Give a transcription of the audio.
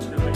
fortunate.